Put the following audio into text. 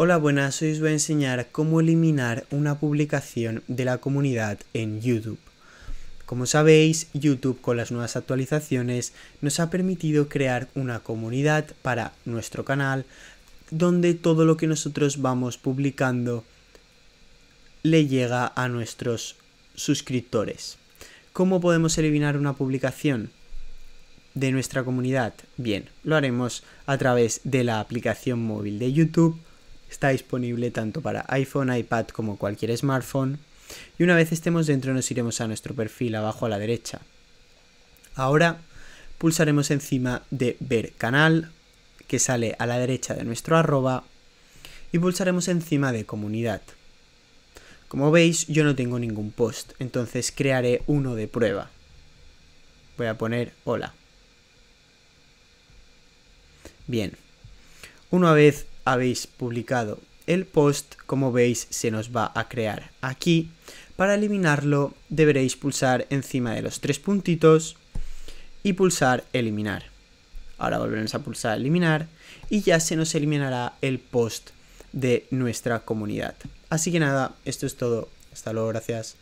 Hola, buenas, hoy os voy a enseñar cómo eliminar una publicación de la comunidad en YouTube. Como sabéis, YouTube con las nuevas actualizaciones nos ha permitido crear una comunidad para nuestro canal donde todo lo que nosotros vamos publicando le llega a nuestros suscriptores. ¿Cómo podemos eliminar una publicación de nuestra comunidad? Bien, lo haremos a través de la aplicación móvil de YouTube Está disponible tanto para iPhone, iPad como cualquier smartphone. Y una vez estemos dentro nos iremos a nuestro perfil abajo a la derecha. Ahora pulsaremos encima de ver canal, que sale a la derecha de nuestro arroba, y pulsaremos encima de comunidad. Como veis yo no tengo ningún post, entonces crearé uno de prueba. Voy a poner hola. Bien. Una vez habéis publicado el post, como veis, se nos va a crear aquí. Para eliminarlo deberéis pulsar encima de los tres puntitos y pulsar eliminar. Ahora volveremos a pulsar eliminar y ya se nos eliminará el post de nuestra comunidad. Así que nada, esto es todo. Hasta luego, gracias.